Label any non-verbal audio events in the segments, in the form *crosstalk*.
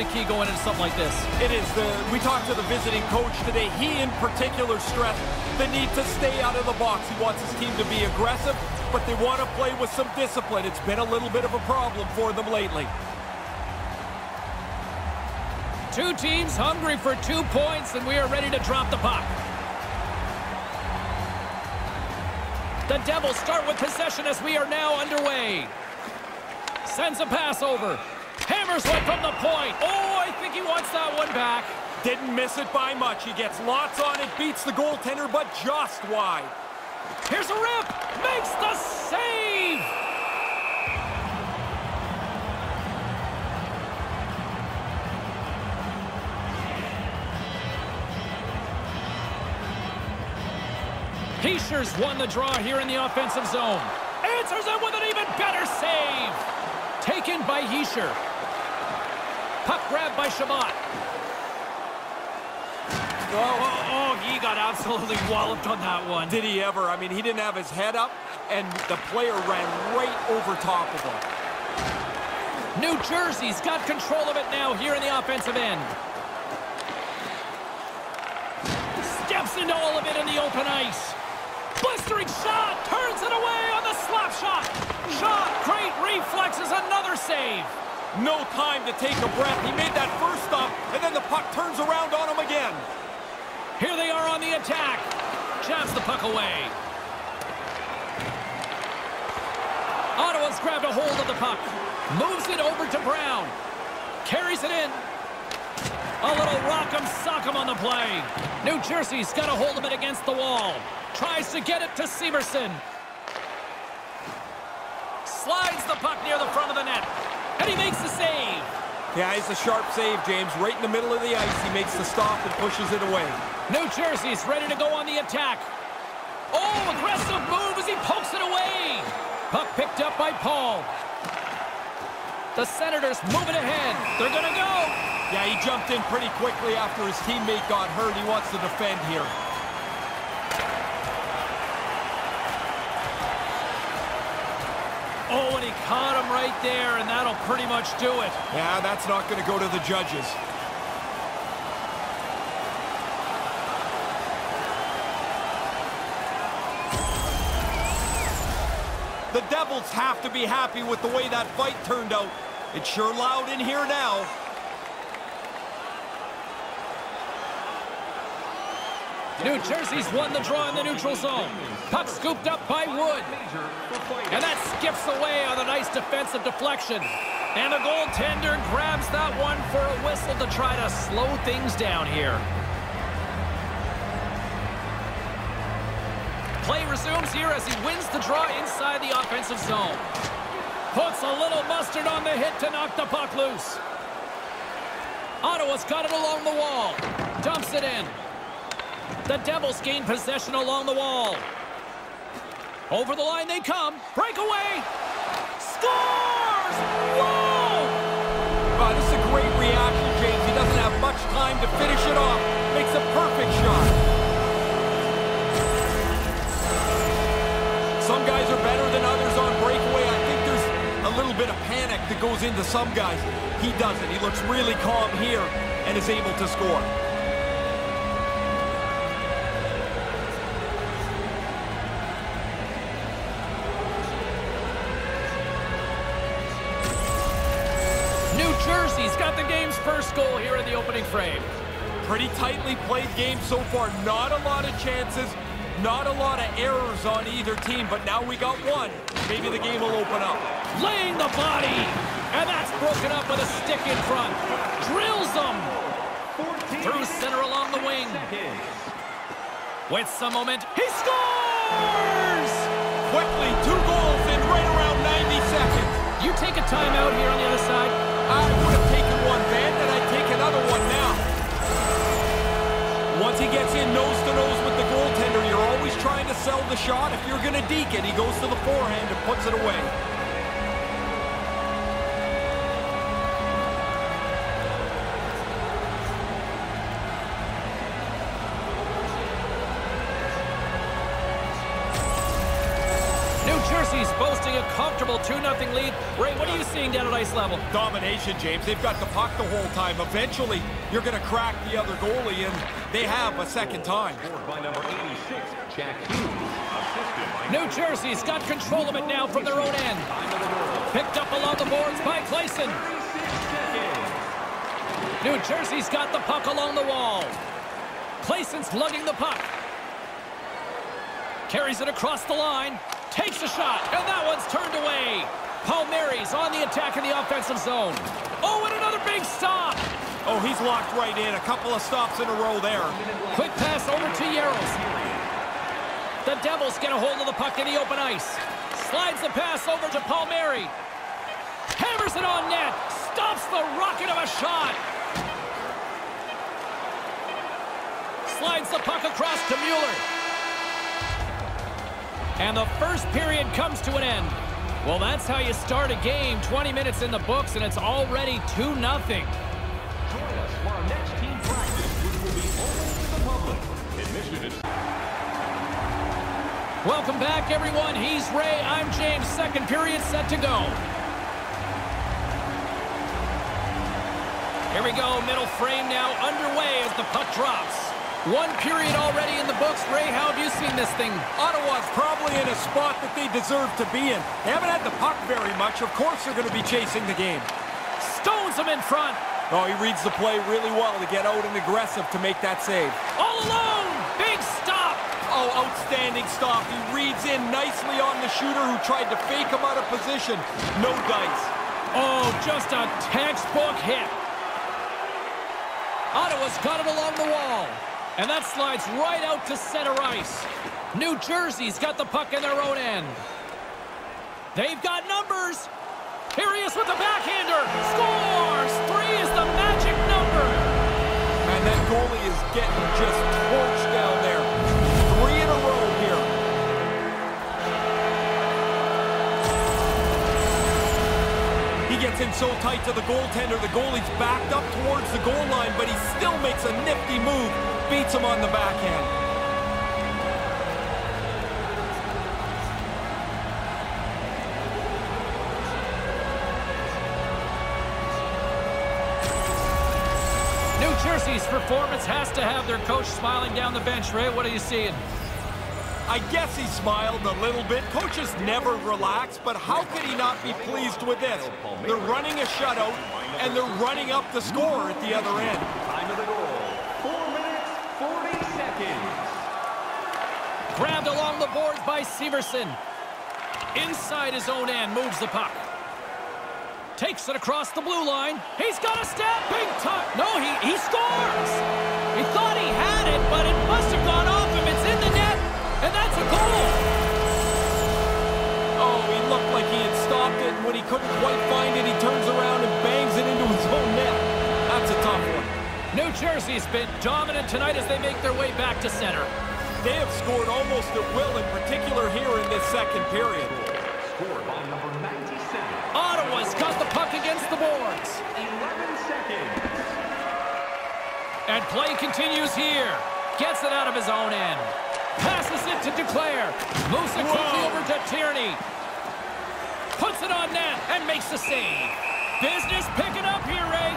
a key going into something like this. It is. The, we talked to the visiting coach today. He in particular stressed the need to stay out of the box. He wants his team to be aggressive, but they want to play with some discipline. It's been a little bit of a problem for them lately. Two teams hungry for two points, and we are ready to drop the puck. The Devils start with possession as we are now underway. Sends a pass over. Hammers one from the point. Oh, I think he wants that one back. Didn't miss it by much. He gets lots on it, beats the goaltender, but just wide. Here's a rip. Makes the save. Hischier's won the draw here in the offensive zone. Answers it with an even better save. Taken by Hischier. Puck grabbed by Chabot. Oh, oh, oh, he got absolutely walloped on that one. Did he ever? I mean, he didn't have his head up, and the player ran right over top of him. New Jersey's got control of it now here in the offensive end. Steps into all of it in the open ice. Blistering shot, turns it away on the slap shot. Shot, great reflexes, another save. No time to take a breath. He made that first stop, and then the puck turns around on him again. Here they are on the attack. Jabs the puck away. Ottawa's grabbed a hold of the puck. Moves it over to Brown. Carries it in. A little rock'em sock'em on the play. New Jersey's got a hold of it against the wall. Tries to get it to Severson. Slides the puck near the front of the net. And he makes the save. Yeah, it's a sharp save, James. Right in the middle of the ice, he makes the stop and pushes it away. New Jersey's ready to go on the attack. Oh, aggressive move as he pokes it away. Puck picked up by Paul. The Senators moving ahead. They're going to go. Yeah, he jumped in pretty quickly after his teammate got hurt. He wants to defend here. Oh, and he caught him right there, and that'll pretty much do it. Yeah, that's not going to go to the judges. The Devils have to be happy with the way that fight turned out. It's sure loud in here now. New Jersey's won the draw in the neutral zone. Puck scooped up by Wood. And that skips away on a nice defensive deflection. And the goaltender grabs that one for a whistle to try to slow things down here. Play resumes here as he wins the draw inside the offensive zone. Puts a little mustard on the hit to knock the puck loose. Ottawa's got it along the wall. Dumps it in. The Devils gain possession along the wall. Over the line they come. Breakaway. Scores! Whoa! Oh, this is a great reaction, James. He doesn't have much time to finish it off. Makes a perfect shot. Some guys are better than others on breakaway. I think there's a little bit of panic that goes into some guys. He doesn't. He looks really calm here and is able to score. Game's first goal here in the opening frame. Pretty tightly played game so far. Not a lot of chances, not a lot of errors on either team, but now we got one. Maybe the game will open up. Laying the body. And that's broken up with a stick in front. Drills them. Through center along the wing. With some moment, he scores! Quickly, two goals in right around 90 seconds. You take a timeout here on the other side. He gets in nose-to-nose -nose with the goaltender, you're always trying to sell the shot. If you're going to deke it, he goes to the forehand and puts it away. New Jersey's boasting a comfortable 2-0 lead. Ray, what are you seeing down at ice level? Domination, James. They've got the puck the whole time. Eventually, you're going to crack the other goalie, and they have a second time. by number 86, Jack Hughes. New Jersey's got control of it now from their own end. Picked up along the boards by Clayson. New Jersey's got the puck along the wall. Clayson's lugging the puck. Carries it across the line. Takes a shot, and that one's turned away. Palmieri's on the attack in the offensive zone. Oh, and another big stop. Oh, he's locked right in. A couple of stops in a row there. Quick pass over to Jaros. The Devils get a hold of the puck in the open ice. Slides the pass over to Palmieri. Hammers it on net. Stops the rocket of a shot. Slides the puck across to Mueller. And the first period comes to an end. Well, that's how you start a game. 20 minutes in the books, and it's already 2-0. Welcome back, everyone. He's Ray. I'm James. Second period set to go. Here we go. Middle frame now underway as the puck drops. One period already in the books. Ray, how have you seen this thing? Ottawa's probably in a spot that they deserve to be in. They haven't had the puck very much. Of course they're going to be chasing the game. Stones him in front. Oh, he reads the play really well to get out and aggressive to make that save. All alone. Oh, outstanding stop. He reads in nicely on the shooter who tried to fake him out of position. No dice. Oh, just a textbook hit. Ottawa's got it along the wall. And that slides right out to center ice. New Jersey's got the puck in their own end. They've got numbers. Here he is with the backhander. Scores! Three is the magic number. And that goalie is getting just torched in so tight to the goaltender, the goalie's backed up towards the goal line, but he still makes a nifty move, beats him on the backhand. New Jersey's performance has to have their coach smiling down the bench. Ray, what are you seeing? I guess he smiled a little bit. Coaches never relax, but how could he not be pleased with this? They're running a shutout, and they're running up the score at the other end. Time of the goal. Four minutes, 40 seconds. Grabbed along the boards by Severson. Inside his own end, moves the puck. Takes it across the blue line. He's got a stab. Big time. No, he, he scores. He thought he had it, but it must a goal. Oh, he looked like he had stopped it, and when he couldn't quite find it, he turns around and bangs it into his own net. That's a tough one. New Jersey's been dominant tonight as they make their way back to center. They have scored almost at will, in particular here in this second period. Scored by number 97. Ottawa's got the puck against the boards. 11 seconds. And play continues here. Gets it out of his own end. It to Duclair. Moves it quickly over to Tierney. Puts it on net and makes the save. Business picking up here, Ray.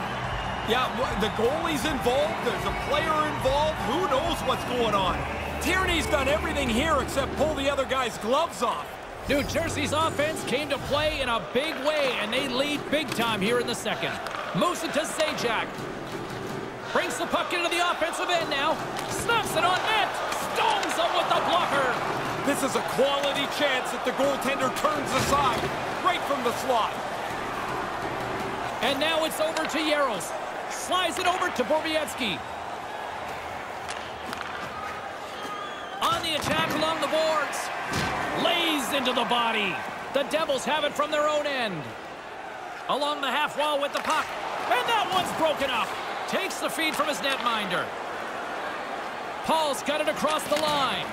Yeah, the goalie's involved. There's a player involved. Who knows what's going on? Tierney's done everything here except pull the other guy's gloves off. New Jersey's offense came to play in a big way, and they lead big time here in the second. Moves it to Zajac. Brings the puck into the offensive end now. Snaps it on net. Him with the blocker. This is a quality chance that the goaltender turns aside right from the slot. And now it's over to Jaros. Slides it over to Borowiecki. On the attack along the boards. Lays into the body. The Devils have it from their own end. Along the half wall with the puck. And that one's broken up. Takes the feed from his netminder. Paul's got it across the line.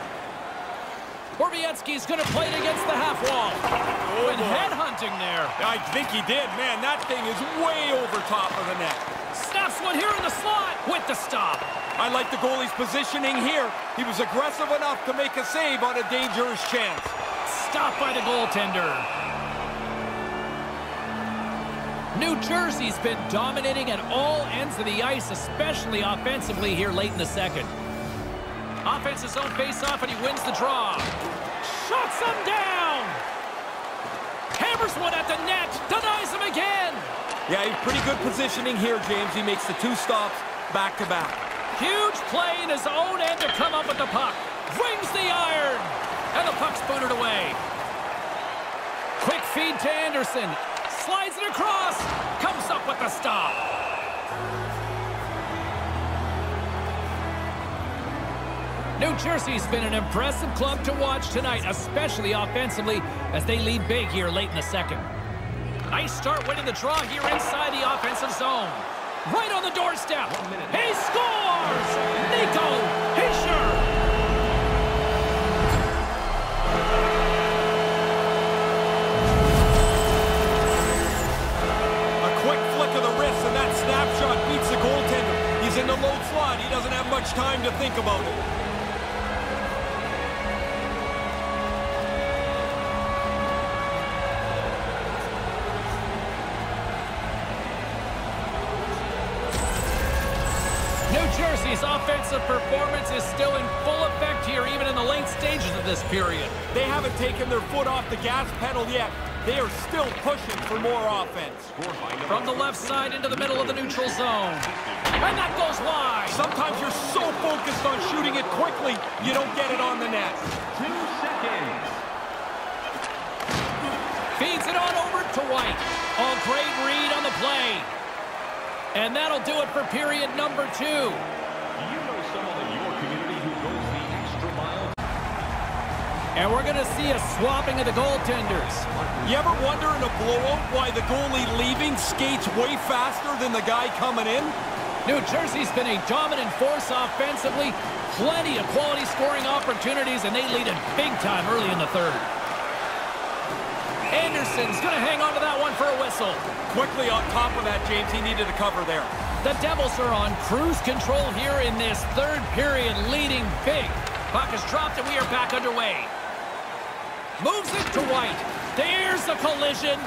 Borowiecki's going to play it against the half wall. Oh, Good boy. headhunting there. I think he did. Man, that thing is way over top of the net. Snaps one here in the slot with the stop. I like the goalie's positioning here. He was aggressive enough to make a save on a dangerous chance. Stopped by the goaltender. New Jersey's been dominating at all ends of the ice, especially offensively here late in the second. Offense's own face-off, and he wins the draw. Shuts him down! Hammers one at the net, denies him again! Yeah, he's pretty good positioning here, James. He makes the two stops back-to-back. -back. Huge play in his own end to come up with the puck. Rings the iron! And the puck's booted away. Quick feed to Anderson. Slides it across. Comes up with the stop. New Jersey's been an impressive club to watch tonight, especially offensively, as they lead big here late in the second. Nice start winning the draw here inside the offensive zone. Right on the doorstep. He scores! Nico Hischier! A quick flick of the wrist, and that snapshot beats the goaltender. He's in the low slot. He doesn't have much time to think about it. Jersey's offensive performance is still in full effect here, even in the late stages of this period. They haven't taken their foot off the gas pedal yet. They are still pushing for more offense. From the left side into the middle of the neutral zone. And that goes wide. Sometimes you're so focused on shooting it quickly, you don't get it on the net. Two seconds. Feeds it on over to White. Oh, great read on the play. And that'll do it for period number two. You know someone in your community who goes the extra mile? And we're going to see a swapping of the goaltenders. You ever wonder in a blowout why the goalie leaving skates way faster than the guy coming in? New Jersey's been a dominant force offensively. Plenty of quality scoring opportunities, and they lead it big time early in the third. Anderson's going to hang on to that one for a whistle. Quickly on top of that, James, he needed a cover there. The Devils are on cruise control here in this third period, leading big. Puck is dropped, and we are back underway. Moves it to White. There's a collision.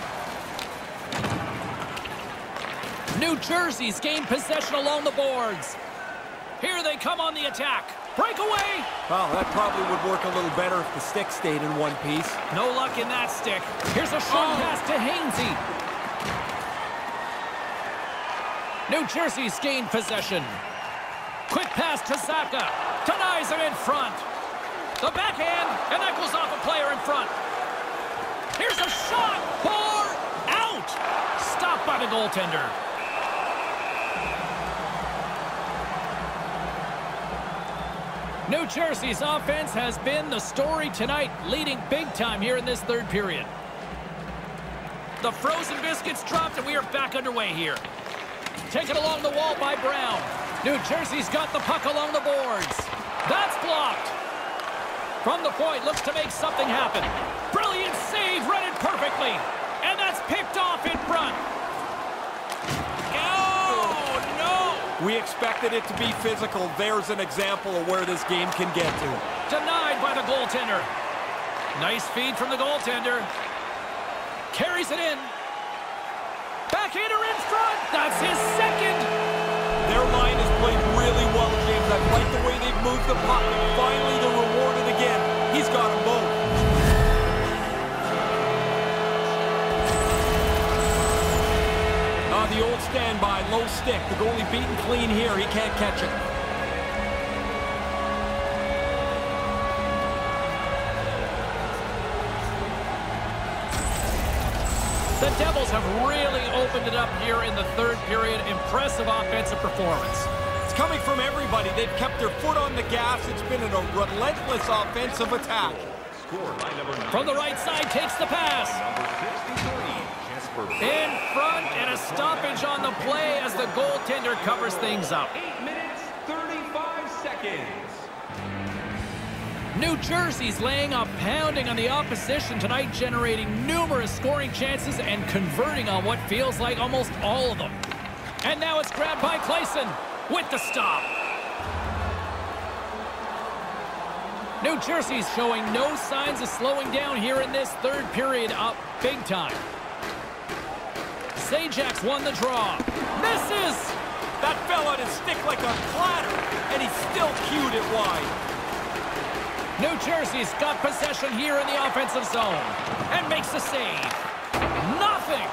New Jersey's gained possession along the boards. Here they come on the attack. Breakaway! Well, that probably would work a little better if the stick stayed in one piece. No luck in that stick. Here's a short oh. pass to Hainsey. New Jersey's gained possession. Quick pass to Zacha. Denies him in front. The backhand, and that goes off a player in front. Here's a shot. Four out. Stopped by the goaltender. New Jersey's offense has been the story tonight, leading big time here in this third period. The frozen biscuits dropped, and we are back underway here. Taken along the wall by Brown. New Jersey's got the puck along the boards. That's blocked. From the point, looks to make something happen. Brilliant save, read it perfectly. And that's picked off in front. We expected it to be physical. There's an example of where this game can get to. Denied by the goaltender. Nice feed from the goaltender. Carries it in. Backhander in front. That's his second. Their line has played really well, James. I like the way they've moved the puck. Old standby, low stick. The goalie beaten clean here. He can't catch it. The Devils have really opened it up here in the third period. Impressive offensive performance. It's coming from everybody. They've kept their foot on the gas. It's been a relentless offensive attack. From the right side, takes the pass. In front and a stoppage on the play as the goaltender covers things up. 8 minutes, 35 seconds. New Jersey's laying a pounding on the opposition tonight, generating numerous scoring chances and converting on what feels like almost all of them. And now it's grabbed by Clayson with the stop. New Jersey's showing no signs of slowing down here in this third period up big time. Zajac's won the draw. Misses! That fell on his stick like a platter, and he still cued it wide. New Jersey's got possession here in the offensive zone and makes the save. Nothing!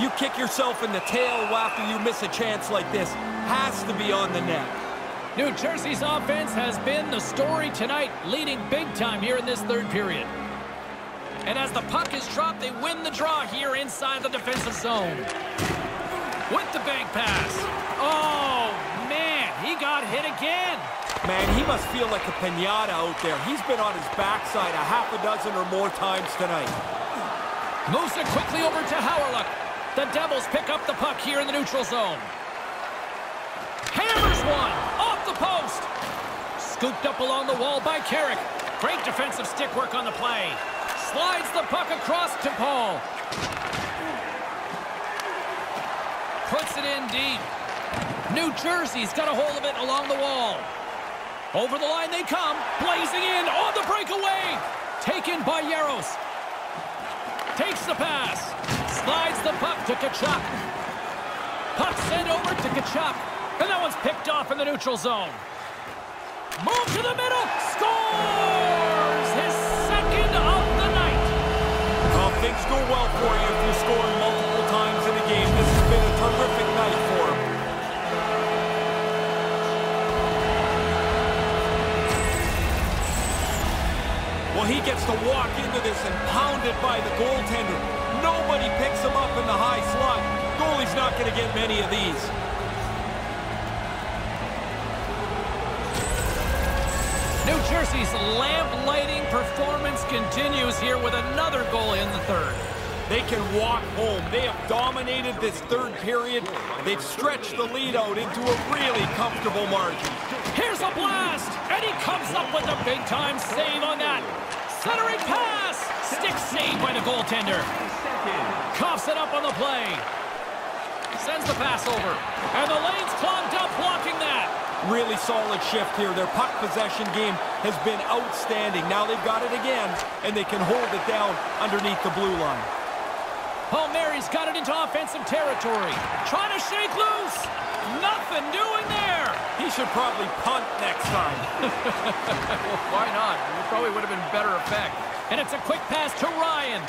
You kick yourself in the tail after you miss a chance like this. Has to be on the net. New Jersey's offense has been the story tonight, leading big time here in this third period. And as the puck is dropped, they win the draw here inside the defensive zone. With the bank pass. Oh, man, he got hit again. Man, he must feel like a pinata out there. He's been on his backside a half a dozen or more times tonight. Moves it quickly over to Howerluck. The Devils pick up the puck here in the neutral zone. Hammers one off the post. Scooped up along the wall by Carrick. Great defensive stick work on the play. Slides the puck across to Paul. Puts it in deep. New Jersey's got a hold of it along the wall. Over the line they come. Blazing in on the breakaway. Taken by Jaros. Takes the pass. Slides the puck to Tkachuk. Puck sent over to Tkachuk. And that one's picked off in the neutral zone. Move to the middle. Scores! By the goaltender. Nobody picks him up in the high slot. Goalie's not going to get many of these. New Jersey's lamp-lighting performance continues here with another goal in the third. They can walk home. They have dominated this third period. They've stretched the lead out into a really comfortable margin. Here's a blast, and he comes up with a big-time save on that. Centering pass! Stick saved by the goaltender. Coughs it up on the play. Sends the pass over. And the lane's clogged up blocking that. Really solid shift here. Their puck possession game has been outstanding. Now they've got it again, and they can hold it down underneath the blue line. Palmieri's got it into offensive territory. Trying to shake loose. Nothing doing there. He should probably punt next time. well, *laughs* why not? It probably would have been better effect. And it's a quick pass to Ryan.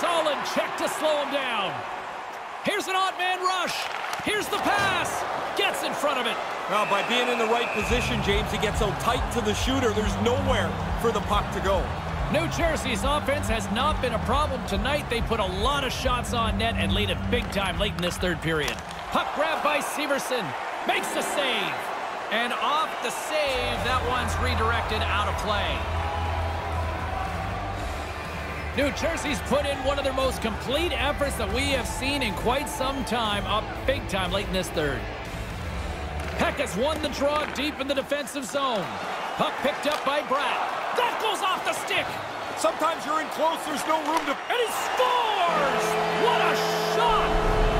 Solid check to slow him down. Here's an odd man rush. Here's the pass. Gets in front of it. Well, by being in the right position, James, he gets so tight to the shooter, there's nowhere for the puck to go. New Jersey's offense has not been a problem tonight. They put a lot of shots on net and lead it big time late in this third period. Puck grab by Severson. Makes the save. And off the save, that one's redirected out of play. New Jersey's put in one of their most complete efforts that we have seen in quite some time, up big time late in this third. Peck has won the draw deep in the defensive zone. Puck picked up by Bratt. That goes off the stick. Sometimes you're in close, there's no room to... And he scores! What a shot!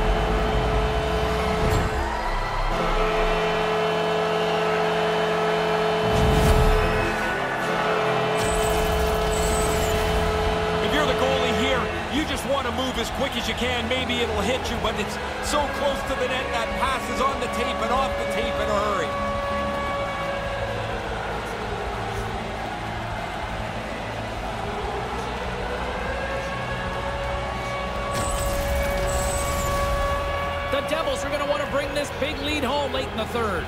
If you're the goalie here, you just want to move as quick as you can. Maybe it'll hit you, but it's so close to the net that pass is on the tape and off the tape in a hurry. The Devils are going to want to bring this big lead home late in the third.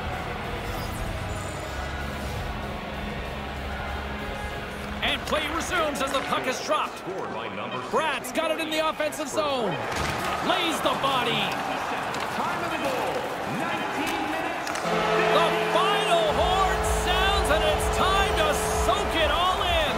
And play resumes as the puck is dropped. Scored by number Brad's got it in the offensive zone. Lays the body. Time of the goal, 19 minutes. The final horn sounds, and it's time to soak it all in.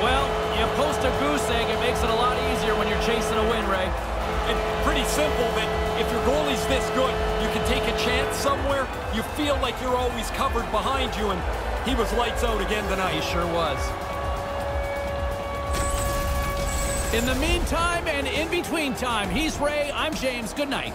Well, you post a goose egg, it makes it a lot easier when you're chasing a win, Ray. And pretty simple that if your goalie's this good, you can take a chance somewhere. You feel like you're always covered behind you, and he was lights out again tonight. He sure was. In the meantime and in between time, he's Ray, I'm James. Good night.